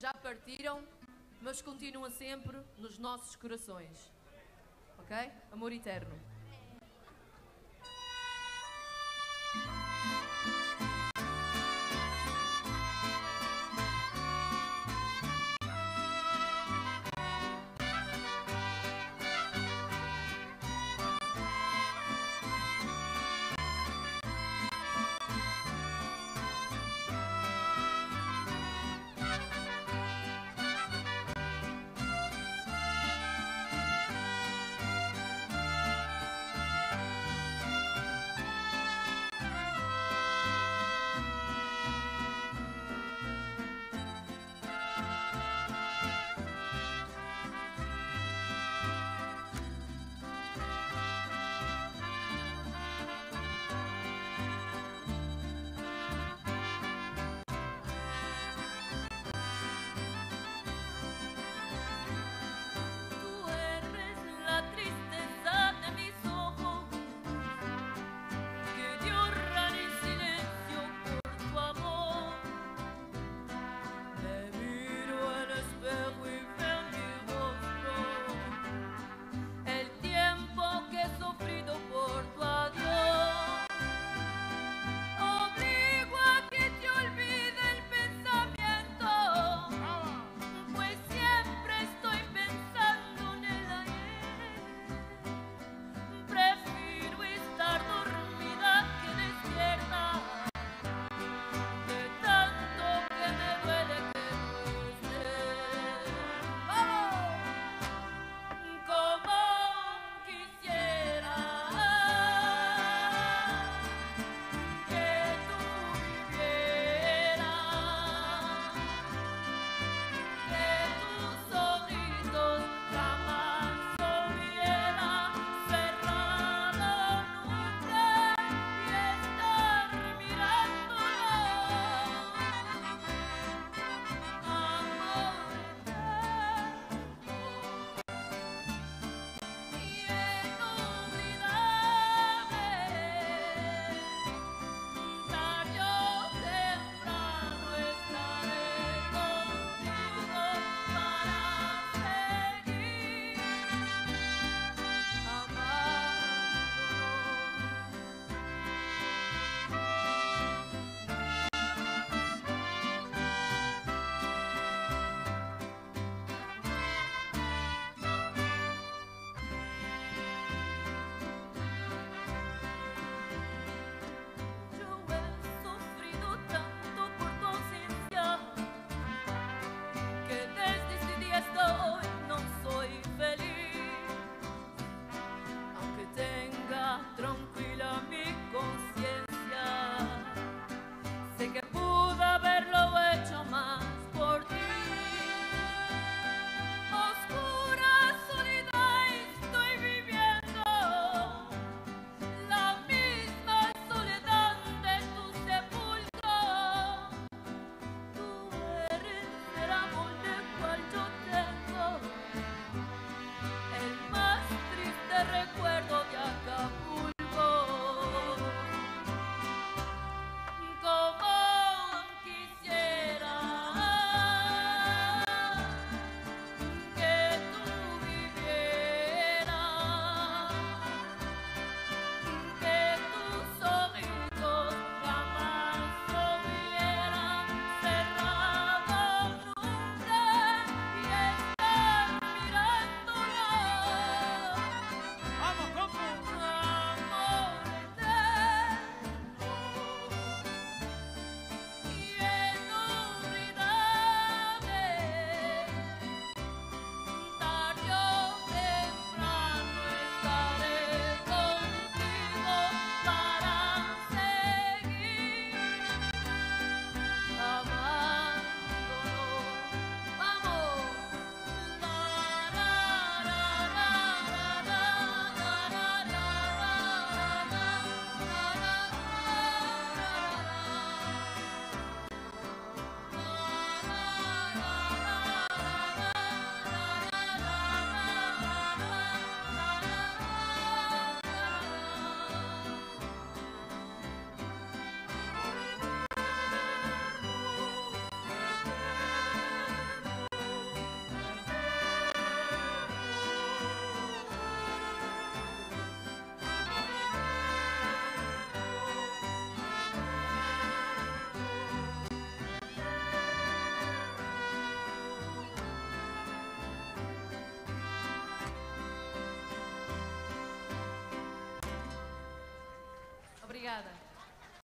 já partiram, mas continuam sempre nos nossos corações. Ok? Amor eterno.